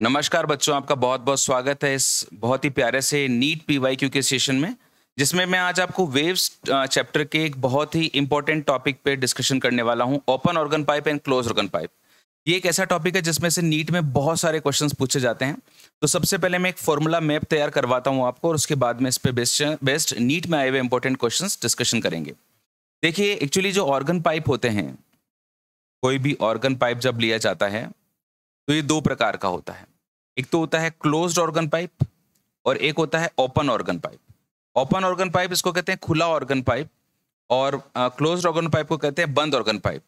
नमस्कार बच्चों, आपका बहुत बहुत स्वागत है इस बहुत ही प्यारे से नीट पीवाई क्यू के सेशन में, जिसमें मैं आज आपको वेव्स चैप्टर के एक बहुत ही इंपॉर्टेंट टॉपिक पे डिस्कशन करने वाला हूँ open organ pipe and close organ pipe ये एक ऐसा टॉपिक है जिसमें से नीट में बहुत सारे क्वेश्चंस पूछे जाते हैं। तो सबसे पहले मैं एक फॉर्मूला मैप तैयार करवाता हूँ आपको और उसके बाद में इस पर बेस्ट बेस्ट नीट में आए हुए इंपॉर्टेंट क्वेश्चन डिस्कशन करेंगे। देखिए एक्चुअली जो ऑर्गन पाइप होते हैं, कोई भी ऑर्गन पाइप जब लिया जाता है तो ये दो प्रकार का होता है। एक तो होता है क्लोज्ड ऑर्गन पाइप और एक होता है open organ pipe open organ pipe इसको कहते हैं खुला ऑर्गन पाइप और क्लोज्ड ऑर्गन पाइप को कहते हैं बंद organ pipe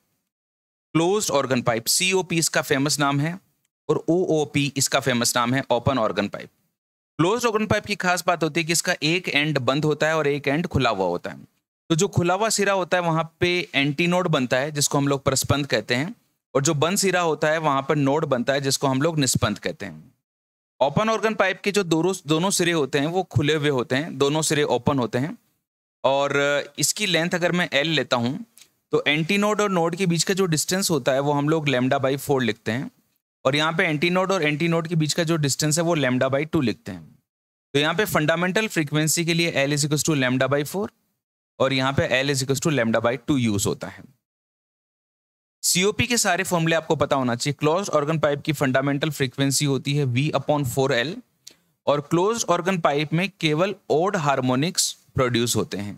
close organ pipe C O P इसका फ़ेमस नाम है और ओ ओ पी इसका फ़ेमस नाम है open organ pipe close organ pipe की खास बात होती है कि इसका एक एंड बंद होता है और एक एंड खुला हुआ होता है। तो जो खुला हुआ सिरा होता है, वहाँ पे एंटीनोड बनता है, जिसको हम लोग परस्पंद कहते हैं। और जो बंद सिरा होता है, वहाँ पर नोड बनता है, जिसको हम लोग निष्पंद कहते हैं। ओपन ऑर्गन पाइप के जो दोनों दोनों सिरे होते हैं, वो खुले हुए होते हैं, दोनों सिरे ओपन होते हैं। और इसकी लेंथ अगर मैं एल लेता हूँ तो एंटी नोड और नोड के बीच का जो डिस्टेंस होता है, वो हम लोग लेमडा बाई फोर लिखते हैं। और यहाँ पे एंटी नोड और एंटी नोड के बीच का जो डिस्टेंस है, वो लेमडा बाई टू लिखते हैं। तो यहाँ पे फंडामेंटल फ्रीक्वेंसी के लिए L is equals to lambda by four और यहाँ पे L is equals to lambda by two use होता है। सीओपी के सारे फॉर्मूले आपको पता होना चाहिए। क्लोज ऑर्गन पाइप की फंडामेंटल फ्रीक्वेंसी होती है वी अपॉन फोर एल और क्लोज ऑर्गन पाइप में केवल ओड हार्मोनिक्स प्रोड्यूस होते हैं।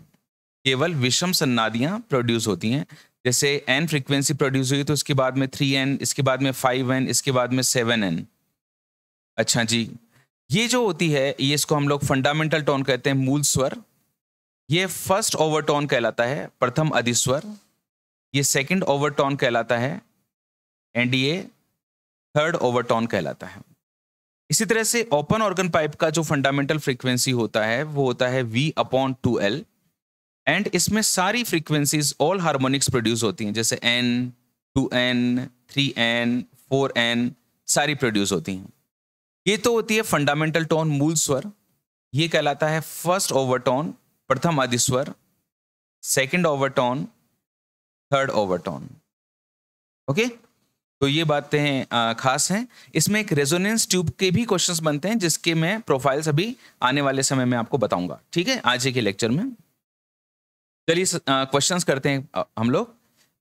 केवल विषम सन्नादियाँ प्रोड्यूस होती हैं। जैसे एन फ्रीक्वेंसी प्रोड्यूस हुई तो इसके बाद में थ्री एन इसके बाद में फाइव एन इसके बाद में सेवन एन अच्छा जी, ये जो होती है, ये इसको हम लोग फंडामेंटल टोन कहते हैं, मूल स्वर। ये फ़र्स्ट ओवर टोन कहलाता है, प्रथम अधिस्वर। ये सेकंड ओवरटोन कहलाता है एंड ये थर्ड ओवरटोन कहलाता है। इसी तरह से ओपन ऑर्गन पाइप का जो फंडामेंटल फ्रीक्वेंसी होता है, वो होता है V upon two L and इसमें सारी फ्रीक्वेंसीज ऑल हार्मोनिक्स प्रोड्यूस होती हैं, जैसे N two N three N four N सारी प्रोड्यूस होती हैं। ये तो होती है फंडामेंटल टोन मूल स्वर। ये कहलाता है फ़र्स्ट ओवरटोन प्रथम आदि स्वर। Second overtone third overtone okay तो ये बातें खास हैं। इसमें एक रेजोनेंस ट्यूब के भी क्वेश्चंस बनते हैं, जिसके मैं प्रोफाइल्स अभी आने वाले समय में आपको बताऊँगा। ठीक है? आज के लेक्चर में। चलिए क्वेश्चंस करते हैं हम लोग।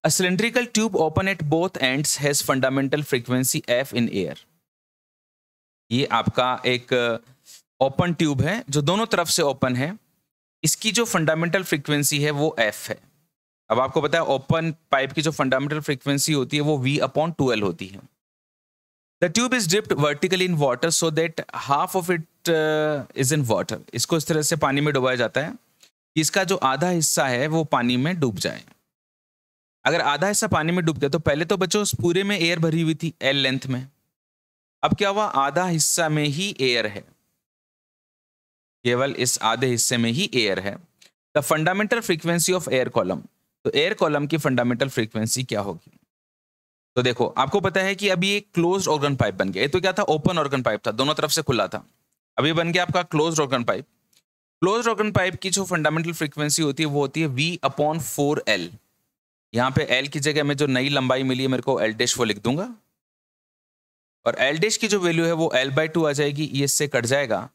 A cylindrical tube open at both ends has fundamental frequency F in air ये आपका एक ओपन ट्यूब है, जो दोनों तरफ़ से ओपन है। इसकी जो फंडामेंटल फ्रीक्वेंसी है, वो एफ़ है। अब आपको पता है ओपन पाइप की जो फंडामेंटल फ्रीक्वेंसी होती है, वो वी अपॉन टू एल होती है। The tube is dipped vertically in water so that half of it is in water इसको इस तरह से पानी में डुबाया जाता है इसका जो आधा हिस्सा है, वो पानी में डूब जाए। अगर आधा हिस्सा पानी में डूब गया तो पहले तो बच्चों पूरे में एयर भरी हुई थी एल लेंथ में। अब क्या हुआ? आधा हिस्सा में ही एयर है। केवल इस आधे हिस्से में ही एयर है। The fundamental frequency of air column तो एयर कॉलम की फंडामेंटल फ्रीक्वेंसी क्या होगी? तो देखो, आपको पता है कि अभी एक क्लोज ऑर्गन पाइप बन गया। ये तो क्या था? ओपन ऑर्गन पाइप था। दोनों तरफ़ से खुला था। अभी बन गया आपका close organ pipe close organ pipe की जो फंडामेंटल फ्रीक्वेंसी होती है, वो होती है वी अपॉन फोर एल यहाँ पे एल की जगह में जो नई लंबाई मिली है, मेरे को एल डेश वो लिख दूँगा। और एल डेश की जो वैल्यू है, वो एल बाई टू आ जाएगी, ये इससे कट जाएगा।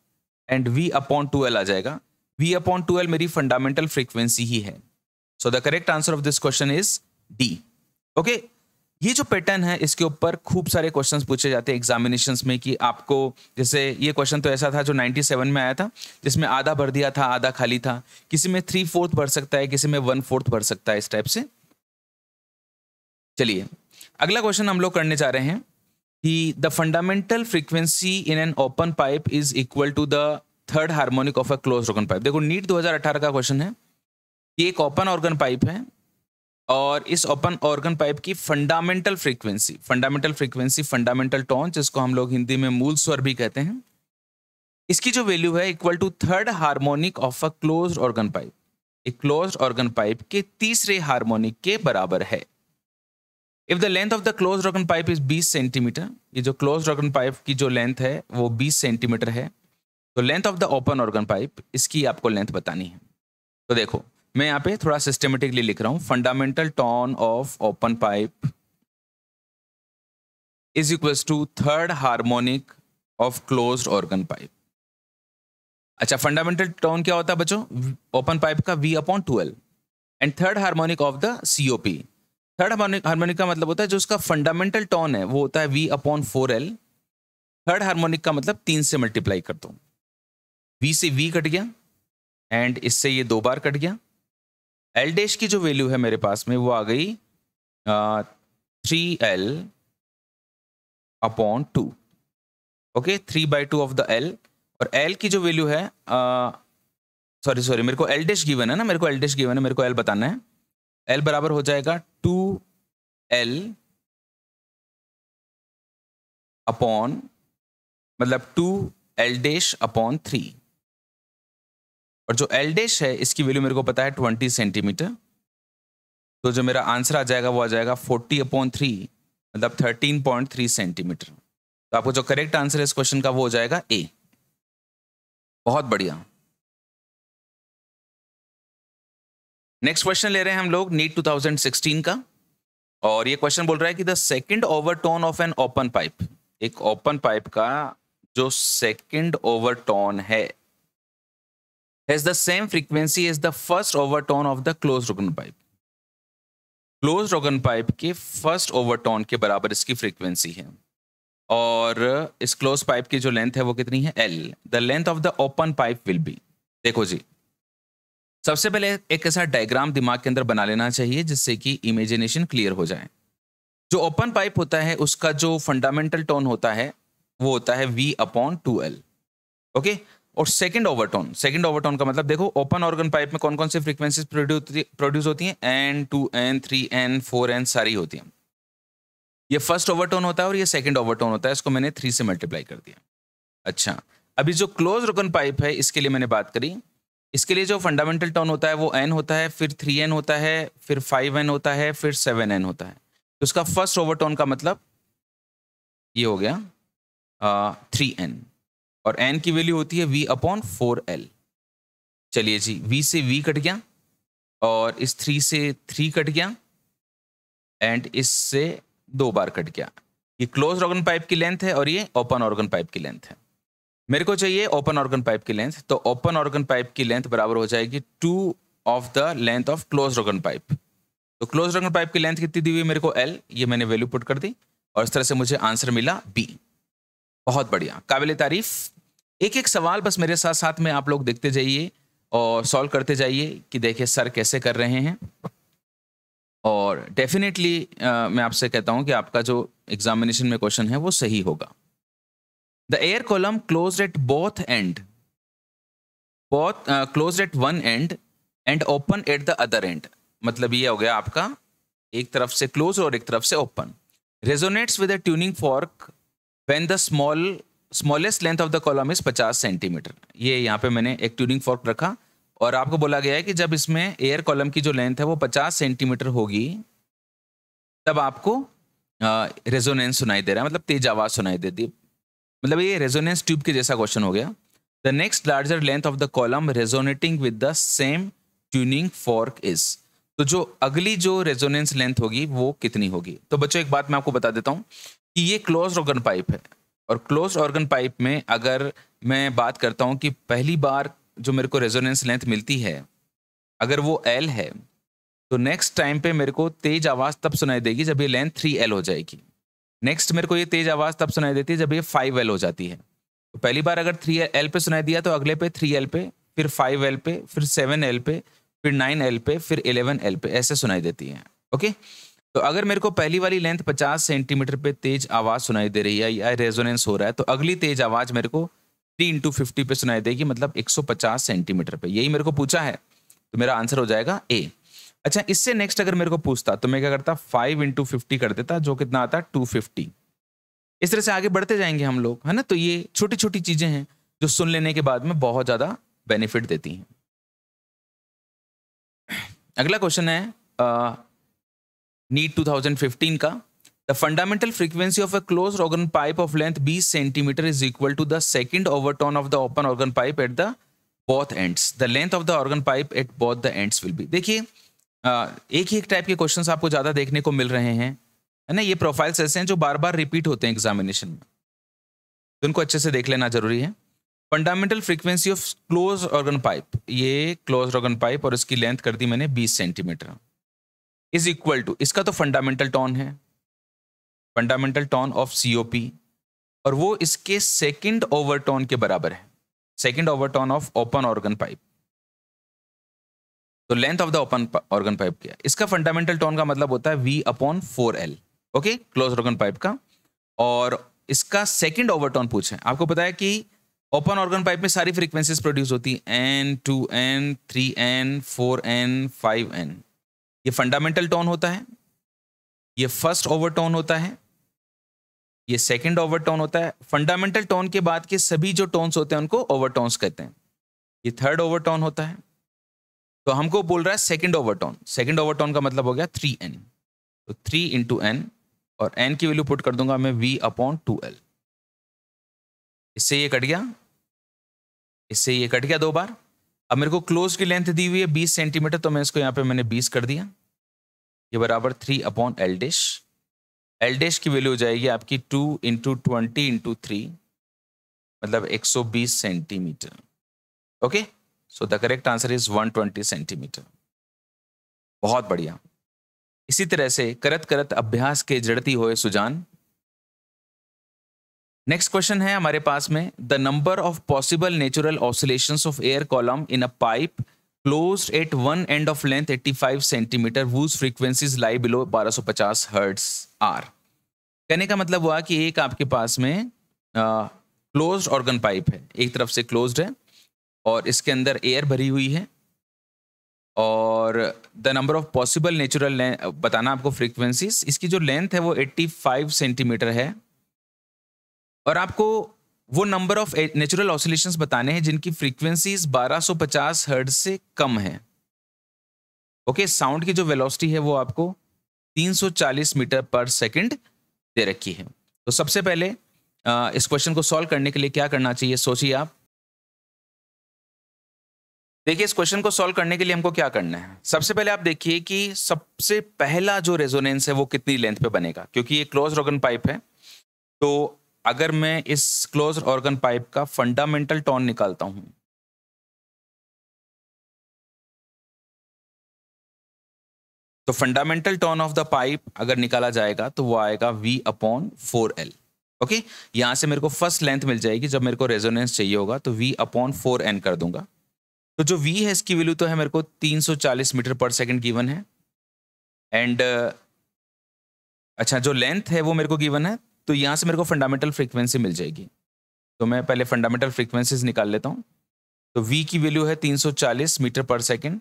And v upon two L आ जाएगा। वी अपॉन टू एल मेरी फंडामेंटल फ्रीक्वेंसी ही है। So the correct answer of this question is D okay ये जो पैटर्न है, इसके ऊपर खूब सारे क्वेश्चंस पूछे जाते हैं एग्जामिनेशन में कि आपको, जैसे ये क्वेश्चन तो ऐसा था जो 97 में आया था, जिसमें आधा भर दिया था, आधा खाली था। किसी में थ्री फोर्थ भर सकता है, किसी में वन फोर्थ भर सकता है इस टाइप से। चलिए, अगला क्वेश्चन हम लोग करने जा रहे हैं कि the fundamental frequency in an open pipe is equal to the third harmonic of a close organ pipe देखो, नीट 2018 का क्वेश्चन है। कि एक ओपन ऑर्गन पाइप है और इस ओपन ऑर्गन पाइप की fundamental frequency fundamental frequency fundamental tone जिसको हम लोग हिंदी में मूल स्वर भी कहते हैं, इसकी जो वैल्यू है equal to third harmonic of a close organ pipe एक क्लोज ऑर्गन पाइप के तीसरे हार्मोनिक के बराबर है। If the length of the close organ pipe is 20 centimetre ये जो क्लोज ऑर्गन पाइप की जो लेंथ है, वो 20 सेंटीमीटर है। तो length of the open organ pipe इसकी आपको लेंथ बतानी है। तो देखो मैं यहाँ पे थोड़ा सिस्टमेटिकली लिख रहा हूँ fundamental tone of open pipe is equals to third harmonic of close organ pipe अच्छा फंडामेंटल टॉन क्या होता है बच्चों? ओपन पाइप का v upon twelve and third harmonic of the COP third harmonic harmonic का मतलब होता है जो उसका फंडामेंटल टॉन है, वो होता है v upon four L third harmonic का मतलब तीन से मल्टीप्लाई कर दो। वी से वी कट गया एंड इससे ये दो बार कट गया एल डैश की जो वैल्यू है मेरे पास में, वो आ गई three L upon two okay three by two of the L और एल की जो वैल्यू है सॉरी सॉरी मेरे को एल डैश गिवन है ना, मेरे को एल डैश गिवन है, मेरे को एल बताना है। एल बराबर हो जाएगा टू एल अपॉन मतलब two L dash upon three और जो एल डैश है, इसकी वैल्यू मेरे को पता है ट्वेंटी सेंटीमीटर तो जो मेरा आंसर आ जाएगा, वो आ जाएगा फोर्टी अपॉन थ्री मतलब थर्टीन पॉइंट थ्री सेंटीमीटर तो आपको जो करेक्ट आंसर है इस क्वेश्चन का, वो हो जाएगा ए बहुत बढ़िया। नेक्स्ट क्वेश्चन ले रहे हैं हम लोग नीट 2016 का। और ये क्वेश्चन बोल रहा है कि the second overtone of an open pipe एक ओपन पाइप का जो सेकंड ओवरटोन है has the same frequency as the first overtone of the closed organ pipe. Close organ pipe के फ़र्स्ट ओवरटोन के बराबर इसकी फ्रीक्वेंसी है। और इस क्लोज पाइप की जो लेंथ है वो कितनी है? L the length of the open pipe will be देखो जी। सबसे पहले एक ऐसा डायग्राम दिमाग के अंदर बना लेना चाहिए जिससे कि इमेजिनेशन क्लियर हो जाए। जो ओपन पाइप होता है, उसका जो फंडामेंटल टोन होता है, वो होता है v upon two L okay और सेकंड ओवरटोन सेकंड ओवरटोन का मतलब देखो ओपन ऑर्गन पाइप में कौन कौन सी फ्रीक्वेंसीज प्रोड्यूस होती हैं? N two n three n four n सारी होती हैं। ये फ़र्स्ट ओवरटोन होता है और ये सेकंड ओवरटोन होता है, इसको मैंने थ्री से मल्टीप्लाई कर दिया। अच्छा अभी जो क्लोज रोकन पाइप है, इसके लिए मैंने बात करी। इसके लिए जो फंडामेंटल टोन होता है, वो एन होता है, फिर थ्री एन होता है, फिर फाइव एन होता है, फिर सेवन एन होता है। तो उसका फ़र्स्ट ओवरटोन का मतलब ये हो गया थ्री एन और एन की वैल्यू होती है वी अपॉन फोर एल चलिए जी वी से वी कट गया और इस थ्री से थ्री कट गया एंड इससे दो बार कट गया। ये क्लोज ऑर्गन पाइप की लेंथ है और ये ओपन ऑर्गन पाइप की लेंथ है। मेरे को चाहिए ओपन ऑर्गन पाइप की लेंथ तो ओपन ऑर्गन पाइप की लेंथ बराबर हो जाएगी two of the length of close organ pipe तो क्लोज ऑर्गन पाइप की लेंथ कितनी दी हुई मेरे को एल ये मैंने वैल्यू पुट कर दी और इस तरह से मुझे आंसर मिला बी बहुत बढ़िया। काबिल तारीफ़। एक एक सवाल बस मेरे साथ साथ में आप लोग देखते जाइए और सॉल्व करते जाइए कि देखिए सर कैसे कर रहे हैं। और डेफिनेटली मैं आपसे कहता हूँ कि आपका जो एग्जामिनेशन में क्वेश्चन है वो सही होगा। The air column close at both end both close at one end end open at the other end मतलब ये हो गया आपका एक तरफ़ से क्लोज और एक तरफ़ से open resonates with tuning fork when the small smallest length of the column is 50 centimetre ये यहाँ पे मैंने एक ट्यूनिंग फॉर्क रखा और आपको बोला गया है कि जब इसमें एयर कॉलम की जो लेंथ है वो 50 सेंटीमीटर होगी, तब आपको रेजोनेंस सुनाई दे रहा है मतलब तेज आवाज़ सुनाई देती मतलब ये रेजोनेंस ट्यूब के जैसा क्वेश्चन हो गया। The next larger length of the column resonating with the same tuning fork is तो जो अगली जो रेजोनेंस लेंथ होगी, वो कितनी होगी? तो बच्चों, एक बात मैं आपको बता देता हूँ कि ये क्लोज ऑर्गन पाइप है। और क्लोज ऑर्गन पाइप में अगर मैं बात करता हूँ कि पहली बार जो मेरे को रेजोनेंस लेंथ मिलती है, अगर वो एल है तो नेक्स्ट टाइम पे मेरे को तेज आवाज़ तब सुनाई देगी जब ये लेंथ थ्री एल हो जाएगी। नेक्स्ट मेरे को ये तेज आवाज़ तब सुनाई देती है जब ये फाइव एल हो जाती है। तो पहली बार अगर थ्री एल पे सुनाई दिया तो अगले पे थ्री एल पे, फिर फाइव एल पे, फिर सेवन एल पे, फिर नाइन एल पे, फिर इलेवन एल पे ऐसे सुनाई देती है। ओके तो अगर मेरे को पहली वाली लेंथ 50 सेंटीमीटर पे तेज आवाज़ सुनाई दे रही है या रेजोनेंस हो रहा है तो अगली तेज आवाज़ मेरे को थ्री इंटू फिफ्टी पे सुनाई देगी मतलब 150 सेंटीमीटर पे। यही मेरे को पूछा है तो मेरा आंसर हो जाएगा ए अच्छा इससे नेक्स्ट अगर मेरे को पूछता तो मैं क्या करता फाइव इंटू फिफ्टी कर देता, जो कितना आता टू फिफ्टी इस तरह से आगे बढ़ते जाएँगे हम लोग, है ना? तो ये छोटी छोटी चीज़ें हैं, जो सुन लेने के बाद में बहुत ज़्यादा बेनिफिट देती हैं। अगला क्वेश्चन है नीट 2015 का the fundamental frequency of a close organ pipe of length 20 centimetre is equal to the second overtone of the open organ pipe at the both ends the length of the organ pipe at both the ends will be देखिए एक ही एक type के question आपको ज़्यादा देखने को मिल रहे हैं, है ना? ये प्रोफाइल्स ऐसे हैं जो बार बार रिपीट होते हैं एग्जामिनेशन में। तो इनको अच्छे से देख लेना ज़रूरी है। Fundamental frequency of close organ pipe ये क्लोज ऑर्गन पाइप और इसकी लेंथ कर दी मैंने 20 सेंटीमीटर इज़ इक्वल टू इसका तो फंडामेंटल टॉन है फंडामेंटल टॉन ऑफ़ सीओपी और वो इसके सेकंड ओवरटोन के बराबर है second overtone of open organ pipe तो length of the open organ pipe क्या इसका फंडामेंटल टोन का मतलब होता है v upon four L okay close organ pipe का, और इसका सेकंड ओवरटोन पूछे आपको पता है कि ओपन ऑर्गन पाइप में सारी फ्रीक्वेंसीज प्रोड्यूस होती है n two n three n four n five n ये फंडामेंटल टोन होता है, ये फ़र्स्ट ओवरटोन होता है, ये सेकंड ओवरटोन होता है। फंडामेंटल टोन के बाद के सभी जो टोन्स होते हैं, उनको ओवरटोन्स कहते हैं। ये थर्ड ओवरटोन होता है। तो हमको बोल रहा है second over overtone second overtone का मतलब हो गया थ्री एन तो थ्री इंटू एन और एन की वैल्यू पुट कर दूँगा मैं वी अपॉन टू एल इससे ये कट गया। इससे ये कट गया दो बार। अब मेरे को क्लोज की लेंथ दी हुई है बीस सेंटीमीटर तो मैं इसको यहाँ पे मैंने बीस कर दिया। ये बराबर three upon L dash L dash की वैल्यू हो जाएगी आपकी two into twenty into three मतलब एक सौ बीस centimetre okay so the correct answer is one twenty centimetre बहुत बढ़िया। इसी तरह से करत करत अभ्यास के जड़ती हुए सुजान नेक्स्ट क्वेश्चन है हमारे पास में the number of possible natural oscillations of air column in a pipe close at one end of length 85 centimetre whose frequencies lie below 1250 hertz are कहने का मतलब हुआ कि एक आपके पास में क्लोज ऑर्गन पाइप है। एक तरफ़ से क्लोज्ड है और इसके अंदर एयर भरी हुई है और the number of possible natural बताना आपको फ्रीक्वेंसीज इसकी जो लेंथ है वो 85 सेंटीमीटर है। और आपको वो नंबर ऑफ़ नेचुरल ऑसिलेशंस बताने हैं जिनकी फ्रीक्वेंसीज 1250 हर्ड से कम है। ओके okay, साउंड की जो वेलोसिटी है वो आपको 340 मीटर पर सेकंड दे रखी है। तो सबसे पहले आ, इस क्वेश्चन को सॉल्व करने के लिए क्या करना चाहिए सोचिए आप। देखिए इस क्वेश्चन को सॉल्व करने के लिए हमको क्या करना है? सबसे पहले आप देखिए कि सबसे पहला जो रेजोनेंस है वो कितनी लेंथ पे बनेगा क्योंकि ये क्लोज ऑर्गन पाइप है। तो अगर मैं इस क्लोज ऑर्गन पाइप का फंडामेंटल टोन निकालता हूँ। तो fundamental tone of the pipe अगर निकाला जाएगा तो वो आएगा v upon four L okay यहाँ से मेरे को फ़र्स्ट लेंथ मिल जाएगी। जब मेरे को रेजोनेंस चाहिए होगा तो वी अपॉन फोर एन कर दूँगा। तो जो वी है, इसकी वैल्यू तो है मेरे को 340 मीटर पर सेकंड गिवन है। एंड अच्छा जो लेंथ है, वो मेरे को गिवन है तो यहाँ से मेरे को फंडामेंटल फ्रीक्वेंसी मिल जाएगी। तो मैं पहले फंडामेंटल फ्रीक्वेंसीज निकाल लेता हूँ। तो वी की वैल्यू है 340 मीटर पर सेकंड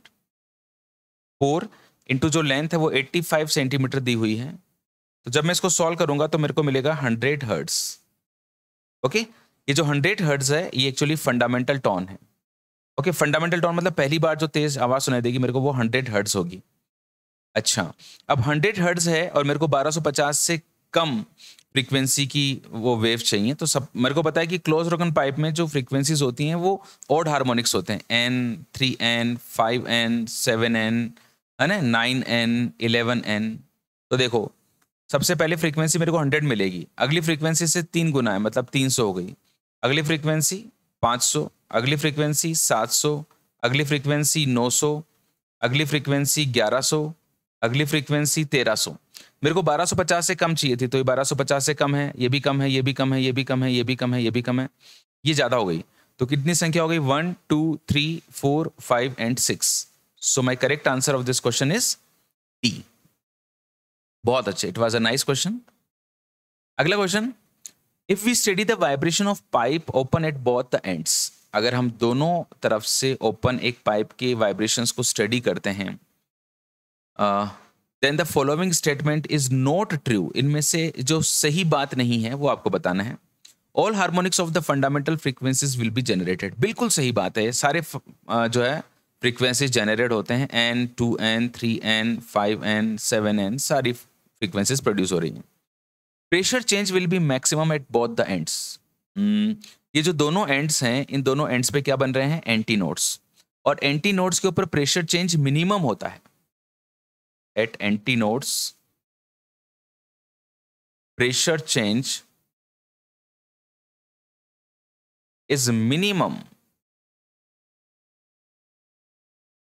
फोर इंटू जो लेंथ है वो 85 सेंटीमीटर दी हुई है। तो जब मैं इसको सॉल्व करूँगा तो मेरे को मिलेगा 100 हर्ट्स ओके ये जो 100 हर्ट्स है, ये एक्चुअली फंडामेंटल टॉन है। ओके फंडामेंटल टोन मतलब पहली बार जो तेज आवाज़ सुनाई देगी, मेरे को वो हंड्रेड हर्ट्स होगी। अच्छा। अब हंड्रेड हर्ट्स है और मेरे को 1250 से कम फ्रीक्वेंसी की वो वेव चाहिए तो सब, मेरे को पता है कि क्लोज रोकन पाइप में जो फ्रीक्वेंसीज होती हैं, वो ऑड हार्मोनिक्स होते हैं। N three n five n seven n है ना? नाइन एन इलेवन एन तो देखो, सबसे पहले फ्रीक्वेंसी मेरे को हंड्रेड मिलेगी। अगली फ्रीक्वेंसी से तीन गुना है मतलब तीन सौ हो गई। अगली फ्रीक्वेंसी पाँच सौ, अगली फ्रीक्वेंसी 700 अगली फ्रीक्वेंसी 900 अगली फ्रीक्वेंसी 1100 अगली फ्रीक्वेंसी 1300 मेरे को 1250 से कम चाहिए थी तो ये 1250 से कम है, ये भी कम है, ये भी कम है, ये भी कम है, ये भी कम है, ये भी कम है, ये ज़्यादा हो गई। तो कितनी संख्या हो गई? One, two, three, four, five and six. So my correct answer of this question is D बहुत अच्छे it was a nice question अगला question if we study the vibration of pipe open at both the ends अगर हम दोनों तरफ़ से open एक pipe के वाइब्रेशंस को स्टडी करते हैं then the following statement is not true इनमें से जो सही बात नहीं है, वो आपको बताना है। All harmonics of the fundamental frequencies will be generated बिल्कुल सही बात है। सारे जो है फ्रीक्वेंसीज जनरेट होते हैं। N two n three n five n seven n सारी फ्रीक्वेंसीज प्रोड्यूस हो रही हैं। Pressure change will be maximum at both the ends ये जो दोनों एंड्स हैं, इन दोनों एंड्स पे क्या बन रहे हैं? एंटी नोड्स और एंटी नोड्स के ऊपर प्रेशर चेंज मिनिमम होता है। Antinodes pressure change is minimum.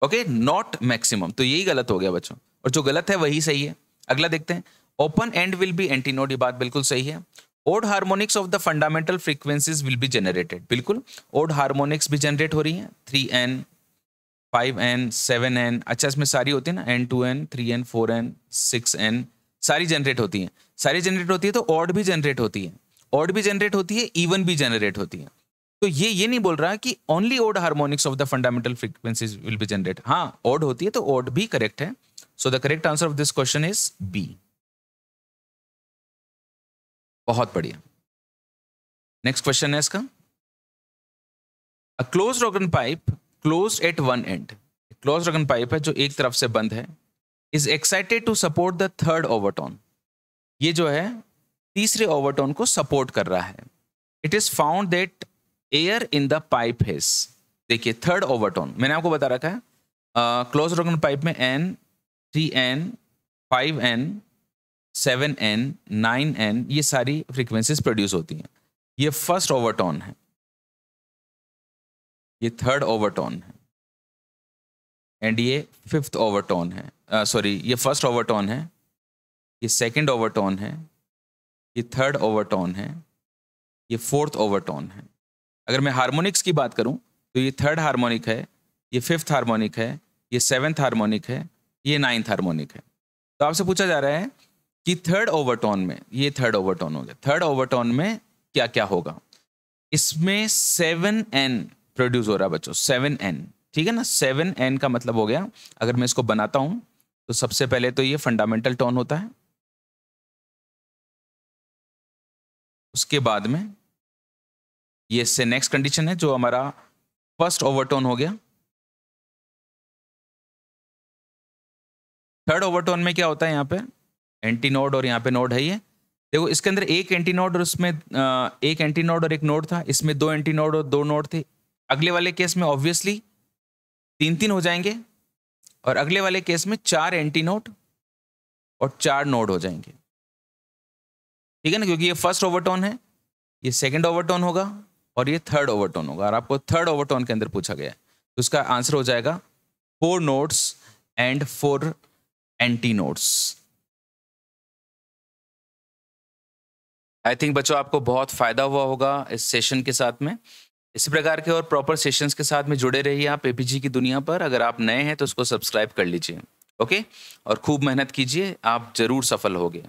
Okay not maximum तो यही गलत हो गया बच्चों। और जो गलत है वही सही है। अगला देखते हैं। Open end will be antinode ये बात बिल्कुल सही है। Odd harmonics of the fundamental frequencies will be generated बिल्कुल। ओड हार्मोनिक्स भी जनरेट हो रही हैं। Three n five n, seven n अच्छा इसमें सारी होती है ना, n, two n, three n, four n, six n, सारी जनरेट होती हैं। सारी जनरेट होती है तो ऑड भी जनरेट होती है। ऑड भी जनरेट होती है, इवन भी जनरेट होती है। तो ये ये नहीं बोल रहा कि only odd harmonics of the fundamental frequencies will be generate हाँ ऑड होती है तो ऑड भी करेक्ट है। So the correct answer of this question is B बहुत बढ़िया। नेक्स्ट क्वेश्चन है इसका। A close organ pipe close at one end close organ pipe है जो एक तरफ़ से बंद है. Is excited to support the third overtone ये जो है, तीसरे ओवरटोन को सपोर्ट कर रहा है. It is found that air in the pipe his देखिए थर्ड ओवरटोन मैंने आपको बता रखा है क्लोज रगन पाइप में n three n five n seven n nine n ये सारी फ्रीक्वेंसीज प्रोड्यूस होती हैं. ये फ़र्स्ट ओवरटोन है. ये थर्ड ओवरटोन है। एंड ये फिफ्थ ओवरटोन है। सॉरी uh, ये फ़र्स्ट ओवरटोन है। ये सेकंड ओवरटोन है। ये थर्ड ओवरटोन है। ये फोर्थ ओवरटोन है। अगर मैं हारमोनिक्स की बात करूँ तो ये थर्ड हारमोनिक है ये फिफ्थ हारमोनिक है ये सेवेंथ हारमोनिक है ये नाइन्थ हारमोनिक है। तो आपसे पूछा जा रहा है कि थर्ड ओवरटोन में ये थर्ड ओवरटोन हो गया। थर्ड ओवरटोन में क्या क्या होगा? इसमें सेवन एन प्रोड्यूस हो रहा है बच्चों सेवन एन ठीक है ना? सेवन एन का मतलब हो गया, अगर मैं इसको बनाता हूँ तो सबसे पहले तो ये फंडामेंटल टोन होता है। उसके बाद में ये से नेक्स्ट कंडीशन है, जो हमारा फ़र्स्ट ओवरटोन हो गया। थर्ड ओवरटोन में क्या होता है यहाँ पे? एंटी नोड और यहाँ पे नोड है ये। देखो, इसके अंदर एक एंटी नोड और उसमें एक एंटी नोड और एक नोड था, इसमें दो एंटी नोड और दो नोड थे अगले वाले केस में ऑब्वियसली तीन तीन हो जाएँगे और अगले वाले केस में चार एंटी नोड और चार नोड हो जाएँगे। ठीक है ना? क्योंकि ये फ़र्स्ट ओवरटोन है, ये सेकेंड ओवरटोन होगा और ये थर्ड ओवरटोन होगा। और आपको थर्ड ओवरटोन के अंदर पूछा गया है। तो उसका आंसर हो जाएगा four notes and four anti notes I think बच्चों, आपको बहुत फ़ायदा हुआ होगा इस सेशन के साथ में। इसी प्रकार के और प्रॉपर सेशंस के साथ में जुड़े रहिए आप एपीजी की दुनिया पर। अगर आप नए हैं तो उसको सब्सक्राइब कर लीजिए ओके और खूब मेहनत कीजिए, आप ज़रूर सफल होगे।